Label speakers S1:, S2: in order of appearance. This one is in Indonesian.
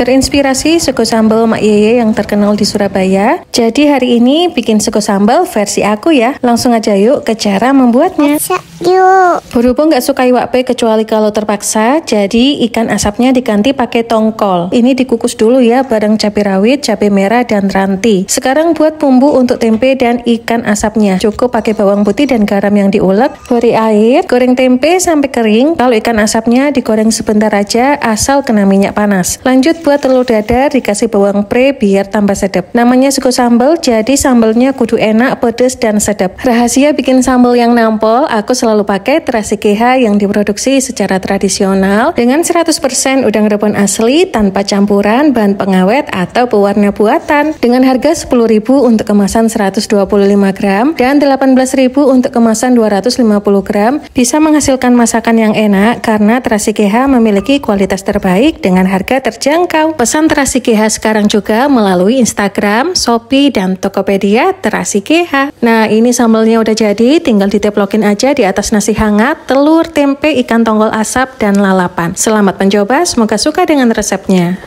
S1: Terinspirasi suku sambal Mak Yeye yang terkenal di Surabaya. Jadi hari ini bikin suku sambal versi aku ya. Langsung aja yuk ke cara membuatnya.
S2: Yuk.
S1: Berhubung nggak suka iwak pe kecuali kalau terpaksa, jadi ikan asapnya diganti pakai tongkol. Ini dikukus dulu ya bareng cabai rawit, cabai merah, dan ranti. Sekarang buat bumbu untuk tempe dan ikan asapnya. Cukup pakai bawang putih dan garam yang diulek. Beri air, goreng tempe sampai kering. Kalau ikan asapnya digoreng sebentar aja asal kena minyak panas. Lanjut buat telur dadar dikasih bawang pre biar tambah sedap. Namanya suku sambal, jadi sambalnya kudu enak, pedes, dan sedap. Rahasia bikin sambal yang nampol, aku selalu pakai terasi KH yang diproduksi secara tradisional dengan 100% udang rebon asli tanpa campuran bahan pengawet atau pewarna buatan dengan harga 10.000 untuk kemasan 125 gram dan 18.000 untuk kemasan 250 gram bisa menghasilkan masakan yang enak karena terasi KH memiliki kualitas terbaik dengan harga terjangkau. Pesan terasi KH sekarang juga melalui Instagram, Shopee, dan Tokopedia terasi KH. Nah ini sambalnya udah jadi, tinggal diteplokin aja di atas nasi hangat, telur, tempe, ikan tonggol asap, dan lalapan. Selamat mencoba, semoga suka dengan resepnya.